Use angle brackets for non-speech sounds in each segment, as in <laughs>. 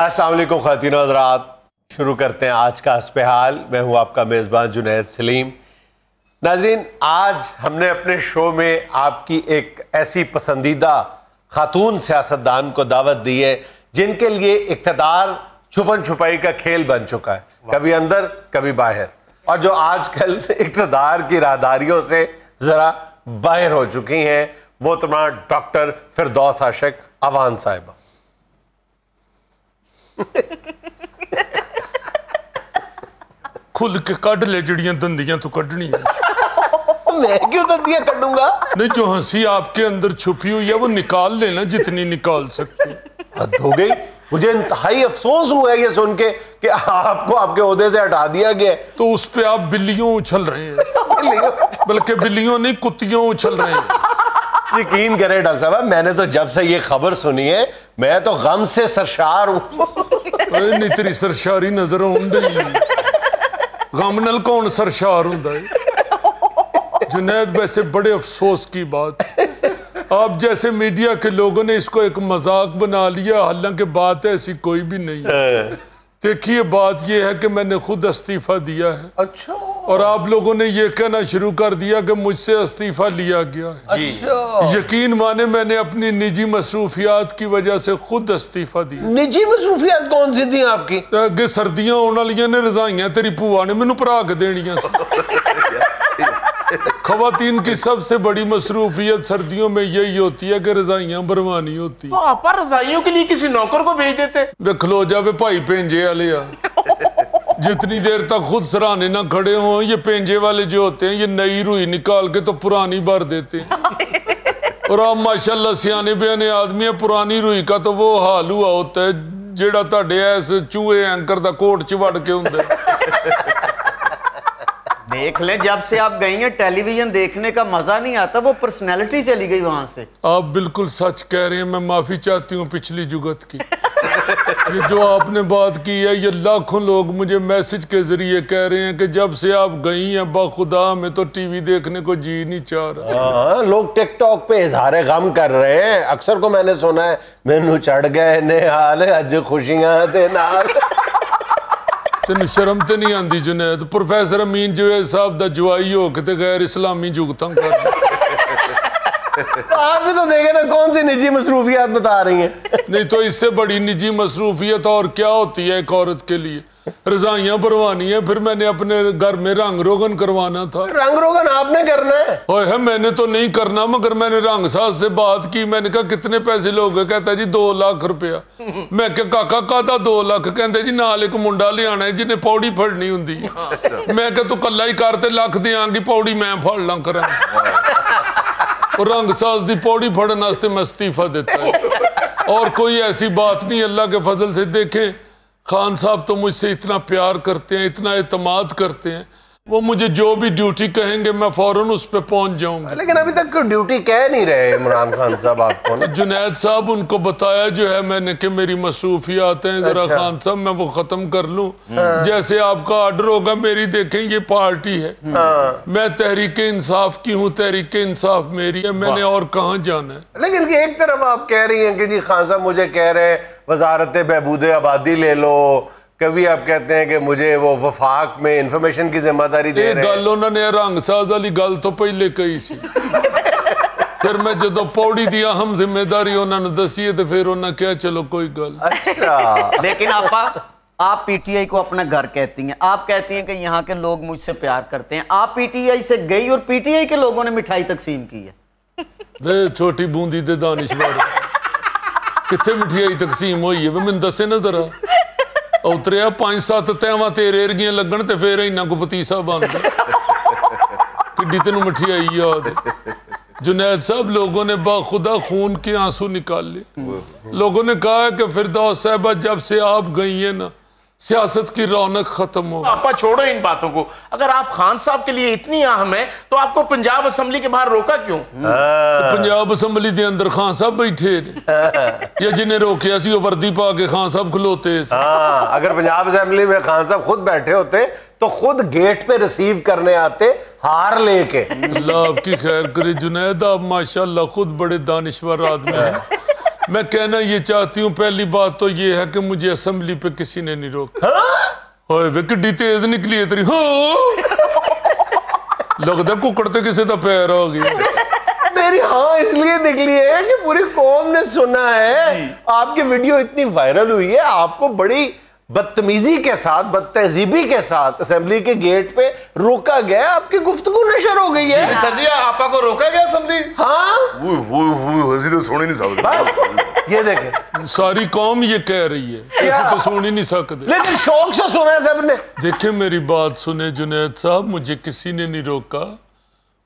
अस्सलाम वालेकुम खातिन हजरात। शुरू करते हैं आज का हस्पहाल मैं हूँ आपका मेज़बान जुनैद सलीम। नाजरीन आज हमने अपने शो में आपकी एक ऐसी पसंदीदा खातून सियासतदान को दावत दी है जिनके लिए इकतदार छुपन छुपाई का खेल बन चुका है। कभी अंदर कभी बाहर। और जो आजकल <laughs> इकतदार की राहदारियों से ज़रा बाहर हो चुकी हैं वो तुम्हारा डॉक्टर फिरदौस आशक अवान साहिबा। खुल के कढ़ ले जड़ियाँ दंदियाँ तो कढ़नी है। मैं क्यों दंदियाँ कटूँगा नहीं जो हँसी आपके अंदर छुपी हुई है वो निकाल लेना जितनी निकाल सकते। हद हो गई। मुझे इंतहाई अफसोस हुआ है ये सुन के कि आपको आपके ओहदे से हटा दिया गया। तो उस पे आप बिल्लियों उछल रहे हैं। <laughs> बल्कि बिल्लियों नहीं कुत्तियों उछल रहे हैं। यकीन करें डॉक्टर साहब मैंने तो जब से ये खबर सुनी है मैं तो गम से सरशार हूँ। तेरी सरशारी नज़र गम नल कौन सरशार है? जुनैद वैसे बड़े अफसोस की बात। आप जैसे मीडिया के लोगों ने इसको एक मज़ाक बना लिया हालाँकि बात ऐसी कोई भी नहीं है। देखिए बात यह है कि मैंने खुद इस्तीफा दिया है। अच्छा। और आप लोगों ने ये कहना शुरू कर दिया कि मुझसे इस्तीफ़ा लिया गया है। अच्छा। यकीन माने मैंने अपनी निजी मसरूफियात की वजह से खुद इस्तीफ़ा दिया। निजी मसरूफियात कौन सी थी आपकी? अगे सर्दियाँ होने वाली ने रजाइयाँ तेरी भूआ ने मैनू भरा के देनिया <laughs> खातन की सबसे बड़ी मसरूफियत सर्दियों में यही होती है कि रजाइयाँ बरवानी होती। तो आप रजाइयों के लिए किसी नौकर को भेज देते। खलो जावे भाई भेजे आ। यार जितनी देर तक खुद सराहने ना खड़े हों ये पेंजे वाले जो होते हैं ये नई रुई निकाल के तो पुरानी भर देते हैं और आप माशाल्लाह सियाने बयाने आदमी है पुरानी रुई का तो वो हाल हुआ होता है ਜਿਹੜਾ ਤੁਹਾਡੇ ਐਸ ਚੂਹੇ ਐਂਕਰ ਦਾ ਕੋਟ ਚ ਵੜ ਕੇ ਹੁੰਦਾ ਹੈ। देख लें जब से आप गई हैं टेलीविजन देखने का मजा नहीं आता वो पर्सनैलिटी चली गई वहां से आप बिल्कुल सच कह रहे हैं मैं माफी चाहती हूँ पिछली जुगत की <laughs> ये जो आपने बात की है ये लाखों लोग मुझे मैसेज के जरिए कह रहे हैं कि जब से आप गई हैं बाखुदा में तो टीवी देखने को जी नहीं चाह रहा हाँ लोग टिकटॉक पे इजहार गम कर रहे हैं अक्सर को मैंने सुना है मैनू चढ़ गए ने हाल अज खुशियां दे नाल <laughs> तेन शर्म ते नहीं आती जुनैद प्रोफेसर अमीन जवेद साहब ਦਾ ਜਵਾਈ ਹੋ ਕੇ ਤੇ ਗੈਰ ਇਸਲਾਮੀ ਜੁਗਤਾਂ आप भी तो देखे ना कौन सी निजी मसरूफियात बता रही हैं। नहीं तो इससे बड़ी निजी मसरूफियत और क्या होती है एक औरत के लिए? रजाइयाँ भरवानी है फिर मैंने अपने घर में रंग रोगन करवाना था। रंग रोगन आपने करना है? ओए है मैंने तो नहीं करना मगर मैंने रंग साहब से बात की। मैंने कहा कितने पैसे लोगे? कहता जी दो लाख रुपया। मैं क्या काका कादा दो लाख? कहते जी नाल एक मुंडा लियाना है जिन्हें पौड़ी फड़नी हुंदी है। मैं क्या तू कला ही कर ते लख देंगी पौड़ी मैं फड़ ला करा। <laughs> रंग साज की पौड़ी फड़न वास्ते मैं इस्तीफा देता है। और कोई ऐसी बात नहीं, अल्लाह के फजल से देखे, खान साहब तो मुझसे इतना प्यार करते हैं, इतना अतमाद करते हैं। वो मुझे जो भी ड्यूटी कहेंगे मैं फ़ौरन उस पर पहुँच जाऊँगा। लेकिन अभी तक ड्यूटी कह नहीं रहे इमरान खान साहब आपको ना। <laughs> जुनैद साहब उनको बताया जो है मैंने कि मेरी मसरूफियात हैं जरा अच्छा। खान साहब मैं वो खत्म कर लूँ। जैसे आपका ऑर्डर होगा मेरी देखें ये पार्टी है। मैं तहरीक इंसाफ की हूँ तहरीक इंसाफ मेरी है मैंने और कहाँ जाना है? लेकिन एक तरफ़ आप कह रही हैं कि जी खान साहब मुझे कह रहे हैं वजारत बहबूद आबादी ले लो कभी आप कहते हैं कि मुझे वो वफाक में इंफॉर्मेशन की ज़िम्मेदारी दे रहे गल उन्होंने रंगसाज वाली गल तो पहले कही सी। फिर मैं जो तो पौड़ी दिया हम ज़िम्मेदारी उन्होंने दसी है तो फिर उन्होंने क्या चलो कोई गल अच्छा। लेकिन आपा आप पीटीआई को अपना घर कहती हैं। आप कहती हैं कि यहाँ के लोग मुझसे प्यार करते हैं। आप पीटीआई से गई और पीटीआई के लोगों ने मिठाई तकसीम की है। दे छोटी बूंदी दे दानिशवर कितने मिठाई तकसीम हुई है? मैंने दसे ना जरा। ਉਤਰਿਆ ਪੰਜ ਸੱਤ ਤੈਵਾਂ ਤੇਰੇ ਵਰਗੀਆਂ ਲੱਗਣ ਤੇ ਫੇਰ ਇੰਨਾ ਕੁ ਪਤੀਸਾ ਬਣਦਾ ਕਿੱਡੀ ਤੈਨੂੰ ਮਠਿਆਈ ਯਾਦ ਹੈ जुनैद साहब लोगों ने बाखुदा खून के आंसू निकाले लोगों ने कहा है कि फिरदौस साहबा जब से आप गई है ना सियासत की रौनक खत्म हो आप छोड़ो इन बातों को। अगर आप खान साहब के लिए इतनी अहम है तो आपको पंजाब असम्बली के बाहर रोका क्यों? हाँ। तो पंजाब असम्बली के अंदर खान साहब बैठे हाँ। या जिन्हें रोकिया सी वर्दी पा के खान साहब खलोते हाँ, अगर पंजाब असम्बली में खान साहब खुद बैठे होते तो खुद गेट पे रिसीव करने आते हार लेके। अल्लाह आपकी खैर करे जुनैद आप माशाल्लाह खुद बड़े दानश्वर आदमी है। मैं कहना ये चाहती हूँ पहली बात तो ये है कि मुझे असेंबली पे किसी ने नहीं रोका। वे किड्डी तेज निकली है तेरी। हो! लगता कुकड़ ते किसी का पैर आ गया। मेरी हाँ इसलिए निकली है कि पूरी कौम ने सुना है। आपकी वीडियो इतनी वायरल हुई है आपको बड़ी बदतमीजी के साथ बदतहजीबी के साथ असेंबली के गेट पे रोका गया। आपकी गुफ्तगू नशर हो गई है। सर जी आपा को रोका गया असेंबली हाँ। वो वो वो तो सुन ही नहीं सकते बस ये देखे सारी कौम ये कह रही है किसी तो सुन ही नहीं सकते लेकिन शौक से सुना है सबने देखे मेरी बात सुने जुनेद साहब मुझे किसी ने नहीं रोका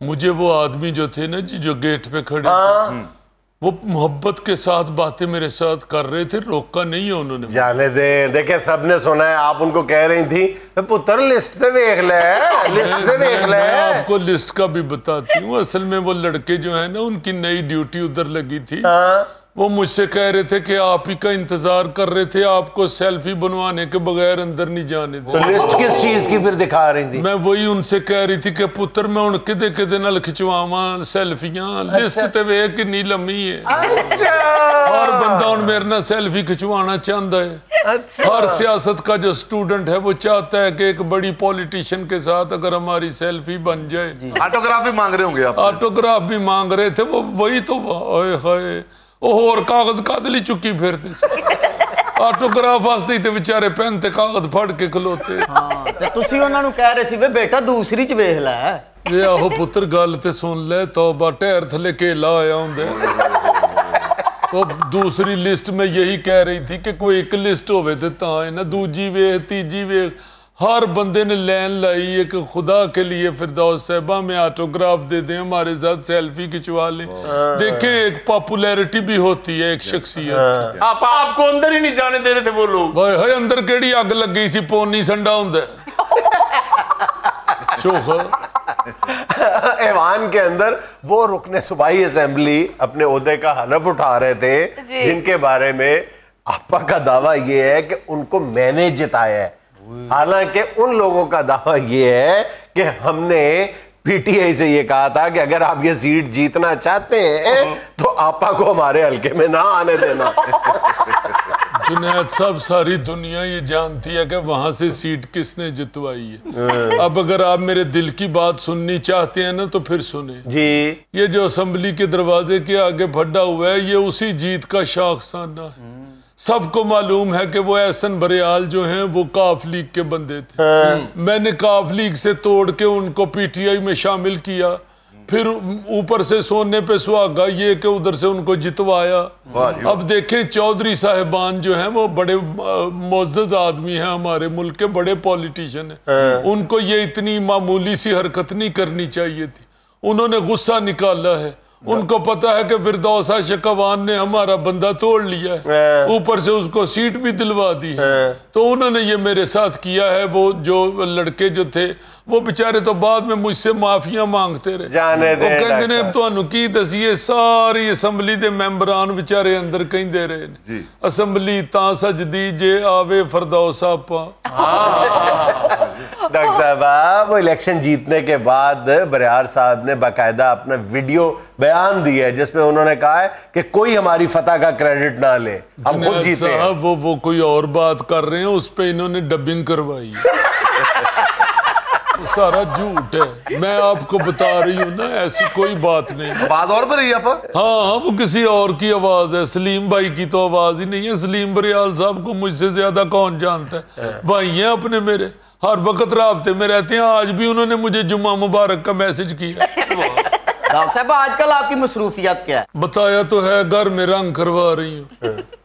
मुझे वो आदमी जो थे ना जी जो गेट पे खड़े थे वो मोहब्बत के साथ बातें मेरे साथ कर रहे थे रोका नहीं है उन्होंने। जाने दे देखे सबने सुना है आप उनको कह रही थी पुत्र लिस्ट से देख ले लिस्ट से देख ले। मैं आपको लिस्ट का भी बताती हूँ असल में वो लड़के जो है ना उनकी नई ड्यूटी उधर लगी थी। हाँ। वो मुझसे कह रहे थे कि आप ही का इंतज़ार कर रहे थे आपको सेल्फी बनवाने के बगैर अंदर नहीं जाने तो लिस्ट किस चीज़ की फिर दिखा रही थी? मैं वही उनसे कह रही थी कि पुत्र मैं हूँ किदे किदे नाल खिचवावा सेल्फियाँ। लिस्ट ते वे किन्नी लम्मी है। अच्छा। हर बंदा हूँ मेरे ना सेल्फी खिंचवाना चाहता है। अच्छा। हर सियासत का जो स्टूडेंट है वो चाहता है कि एक बड़ी पॉलिटिशियन के साथ अगर हमारी सेल्फी बन जाए। ऑटोग्राफ भी मांग रहे होंगे आप? ऑटोग्राफ भी मांग रहे थे वो वही तो ओए हाय। ਉਹ ਹੋਰ ਕਾਗਜ਼ ਕਾਹਦੇ ਲਈ ਚੁੱਕੀ ਫਿਰਦੇ ਸੀ? ਆਟੋਗ੍ਰਾਫ ਵਾਸਤੇ ਤੇ ਵਿਚਾਰੇ ਪੈਨ ਤੇ ਕਾਗਜ਼ ਫੜ ਕੇ ਖਲੋਤੇ। ਹਾਂ ਤੇ ਤੁਸੀਂ ਉਹਨਾਂ ਨੂੰ ਕਹਿ ਰਹੇ ਸੀ ਵੇ ਬੇਟਾ ਦੂਸਰੀ ਚ ਵੇਖ ਲੈ। ਇਹ ਆਹੋ ਪੁੱਤਰ ਗੱਲ ਤੇ ਸੁਣ ਲੈ ਤੋਬਾ ਢੇਰ ਥੱਲੇ ਕੇਲਾ ਆਇਆ ਹੁੰਦਾ। ਉਹ ਦੂਸਰੀ ਲਿਸਟ ਮੈਂ ਯਹੀ ਕਹਿ ਰਹੀ ਥੀ ਕਿ ਕੋਈ ਇੱਕ ਲਿਸਟ ਹੋਵੇ ਤੇ ਤਾਂ ਹੈ ਨਾ ਦੂਜੀ ਵੇਖ ਤੀਜੀ ਵੇਖ। हर बंदे ने लैन लाई एक खुदा के लिए फिरदौस साहबा में ऑटोग्राफ दे दें हमारे साथ सेल्फी खिंचवा लें। देखें एक पॉपुलैरिटी भी होती है एक शख्सियत। हाँ। आप आपको अंदर ही नहीं जाने दे रहे थे वो लोग। भाई है अंदर केड़ी अग गई सी पोनी संडा हुंदा <laughs> ऐवान के अंदर वो रुकने सुबाई असेंबली अपने उहदे का हलफ उठा रहे थे जिनके बारे में आपा का दावा ये है कि उनको मैंने जिताया है। हालाँकि उन लोगों का दावा यह है कि हमने पीटीआई से ये कहा था कि अगर आप ये सीट जीतना चाहते हैं तो आपा को हमारे हल्के में ना आने देना। <laughs> जुनैद साहब सारी दुनिया ये जानती है कि वहाँ से सीट किसने जितवाई है। अब अगर आप मेरे दिल की बात सुननी चाहते हैं ना तो फिर सुने। जी। ये जो असम्बली के दरवाजे के आगे फड्डा हुआ है ये उसी जीत का शाखसाना है। सबको मालूम है कि वो एहसन बरियाल जो हैं वो काफ लीग के बंदे थे। मैंने काफ लीग से तोड़ के उनको पीटीआई में शामिल किया। फिर ऊपर से सोने पे सुहागा ये कि उधर से उनको जितवाया। अब देखें चौधरी साहिबान जो हैं वो बड़े मोजज आदमी हैं हमारे मुल्क के बड़े पॉलिटिशियन हैं। उनको ये इतनी मामूली सी हरकत नहीं करनी चाहिए थी। उन्होंने गुस्सा निकाला है। उनको पता है कि फिरदौसा शकवान ने हमारा बंदा तोड़ लिया है ऊपर से उसको सीट भी दिलवा दी है तो उन्होंने ये मेरे साथ किया है वो जो लड़के जो थे वो बेचारे तो बाद में मुझसे माफिया मांगते रहे जाने दें, ਉਹ ਕਹਿੰਦੇ ਨੇ ਡਾਕਟਰ। ਤੁਹਾਨੂੰ ਕੀ ਦਸੀਏ ਸਾਰੀ ਅਸੈਂਬਲੀ ਦੇ ਮੈਂਬਰਾਂ ਵਿਚਾਰੇ ਅੰਦਰ ਕਹਿੰਦੇ ਰਹੇ ਨੇ ਜੀ। ਅਸੈਂਬਲੀ ਤਾਂ ਸਜਦੀ ਜੇ ਆਵੇ ਫਰਦੌਸ ਆਪਾ डॉक्टर <laughs> साहब वो इलेक्शन जीतने के बाद बरियार साहब ने बाकायदा अपना वीडियो बयान दिया है जिसमें उन्होंने कहा है कि कोई हमारी फतह का क्रेडिट ना ले। हम खुद जीते हैं। वो वो कोई और बात कर रहे हैं उस पे इन्होंने डबिंग करवाई। <laughs> सारा झूठ है। मैं आपको बता रही हूँ ना ऐसी कोई बात नहीं। आवाज़ और पर रही है हाँ हाँ वो किसी और की आवाज़ है। सलीम भाई की तो आवाज़ ही नहीं है। सलीम बरियाल साहब को मुझसे ज़्यादा कौन जानता है। भाई हैं अपने मेरे। हर वक्त रबते में रहते हैं आज भी उन्होंने मुझे जुम्मा मुबारक का मैसेज किया। डॉक्टर साहब आजकल आपकी मसरूफियत क्या है? बताया तो है घर में रंग करवा रही हूँ।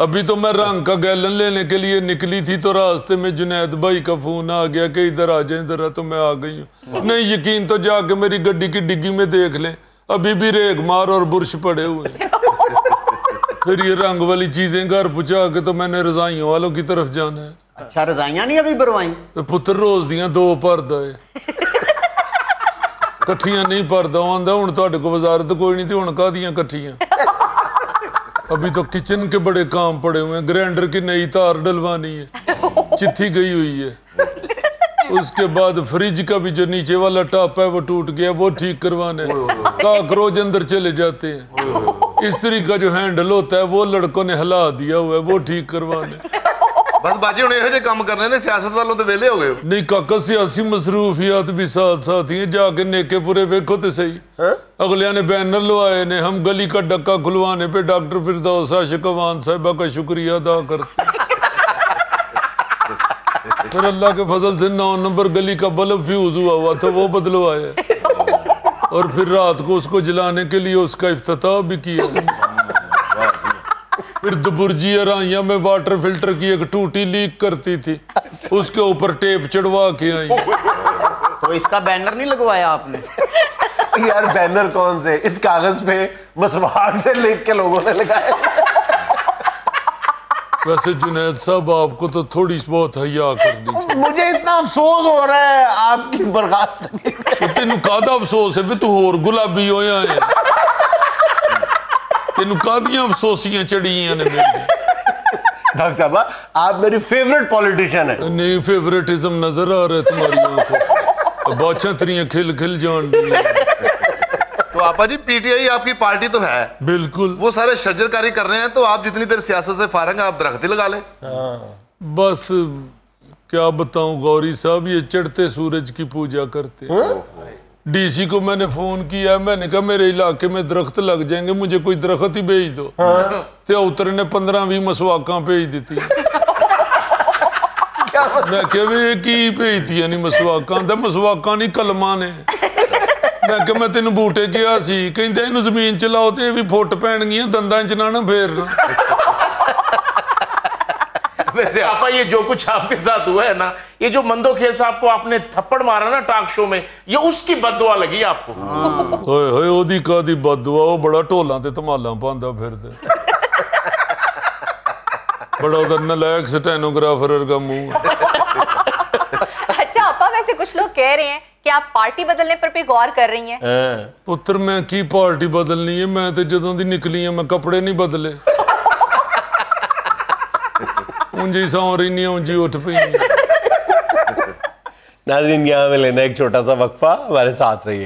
अभी तो मैं रंग का गैलन लेने के लिए निकली थी तो रास्ते में जुनैद भाई का फ़ोन आ गया कि इधर आ जाए इधर तो मैं आ गई हूँ। नहीं यकीन तो जाके मेरी गड्डी की डिग्गी में देख लें। अभी भी रेग मार और बुरश पड़े हुए <laughs> फिर ये रंग वाली चीज़ें घर पहुँचा के तो मैंने रजाइयों वालों की तरफ़ जाना है। अच्छा रजाइयां नहीं अभी भरवाई ਤੇ ਪੁੱਤਰ ਰੋਜ਼ ਦੀਆਂ ਦੋ ਭਰਦਾ ਏ ਇਕੱਠੀਆਂ ਨਹੀਂ ਭਰਦਾ ਆਂਦਾ ਹੁਣ ਤੁਹਾਡੇ ਕੋਲ ਵਜ਼ਾਰਤ ਕੋਈ ਨਹੀਂ ਤੇ ਹੁਣ ਕਾਦੀਆਂ ਇਕੱਠੀਆਂ अभी तो किचन के बड़े काम पड़े हुए हैं ग्राइंडर की नई तार डलवानी है चिट्ठी गई हुई है उसके बाद फ्रिज का भी जो नीचे वाला टॉप है वो टूट गया वो ठीक करवाना है काकरोच अंदर चले जाते हैं इस तरीके का जो हैंडल होता है वो लड़कों ने हिला दिया हुआ है वो ठीक करवाने ਬਸ ਬਾਜੀ ਹੁਣ ਇਹੋ ਜਿਹੇ ਕੰਮ ਕਰਨੇ ਨੇ ਸਿਆਸਤ ਵੱਲੋਂ ਤੇ ਵਿਹਲੇ ਹੋ ਗਏ ਹੋ नहीं काका सियासी मसरूफियात भी साथ साथ ही हैं जाके नेकेपुरे देखो तो सही अगलिया ने बैनर लवाए ने हम गली का डक्का खुलवाने पे डॉक्टर फिरदौस आशिक अवान साहिबा का शुक्रिया अदा करते फिर अल्लाह के फजल से नौ नंबर गली का बल्ब फ्यूज हुआ हुआ था वो बदलवाए और फिर रात को उसको जलाने के लिए उसका इफ्तताह भी किया फिर दुबुर्जी राइया में वाटर फ़िल्टर की एक टूटी लीक करती थी। उसके ऊपर टेप चढ़वा के आई। तो इसका बैनर नहीं लगवाया आपने? <laughs> यार बैनर कौन से? इस कागज़ पे मसवाड़ से लिख के लोगों ने लगाया वैसे जुनेद साहब आपको तो थोड़ी बहुत हया कर दी मुझे इतना अफसोस हो रहा है आपकी बर्खास्त तेन कहता अफसोस है भी तू और गुलाबी होया है। ਤੈਨੂੰ ਕਾਹਦੀਆਂ ਅਫਸੋਸੀਆਂ ਚੜੀਆਂ ਨੇ ਮੇਰੇ डॉक्टर साहब आप मेरी फेवरेट पॉलिटिशियन है नहीं फेवरेटिज्म नजर आ रहा है तुम्हारी आंखों से बाछा तेरियां खिल खिल जान रही हैं। तो आपा जी पीटीआई आपकी पार्टी तो है बिल्कुल वो सारे शजरकारी कर रहे हैं तो आप जितनी देर सियासत से फारंग हैं आप दरख्त ही लगा लें बस क्या बताऊं गौरी साहब ये चढ़ते सूरज की पूजा करते हैं डीसी को मैंने फ़ोन किया मैंने कहा मेरे इलाके में दरख्त लग जाएँगे मुझे कोई दरख्त ही भेज दो। हाँ? तो ने पंद्रह भी मसवाक भेज दी <laughs> मैं की भेजती है नहीं मसवाक मसवाक नहीं कलमा ने। मैं मैं तेन बूटे किया सी। ज़मीन च लाओ तो भी फुट पैनगियाँ दंदा च ना ना फेरना। वैसे आपा ये जो कुछ आपके साथ हुआ है ना ये जो मंदो खेल साहब को आपने थप्पड़ मारा ना टॉक शो में ये उसकी बददुआ लगी आपको ਓਏ ਹੋਏ ਉਹਦੀ ਕਾਦੀ ਬਦਦੁਆ ਉਹ ਬੜਾ ਢੋਲਾਂ ਤੇ ਧਮਾਲਾਂ ਪਾਉਂਦਾ ਫਿਰਦਾ ਬੜਾ ਉਹਦਾ ਨਲਾਇਕ ਸਟੈਨੋਗ੍ਰਾਫਰ ਵਰਗਾ ਮੂੰਹ ਹੈ। अच्छा अपा वैसे कुछ लोग कह रहे हैं कि आप पार्टी बदलने पर भी गौर कर रही हैं ਪੁੱਤਰ ਮੈਂ ਕੀ ਪਾਰਟੀ ਬਦਲਣੀ ਹੈ ਮੈਂ ਤੇ ਜਦੋਂ ਦੀ ਨਿਕਲੀ ਆ ਮੈਂ ਕੱਪੜੇ ਨਹੀਂ ਬਦਲੇ ਉਂਝੀ ਸੌਂ ਰਹੀ ਨਹੀਂ ਉਂਝੀ ਉੱਠ ਪਈ नाजरीन यहाँ में लेना एक छोटा सा वक्फा हमारे साथ रहिए।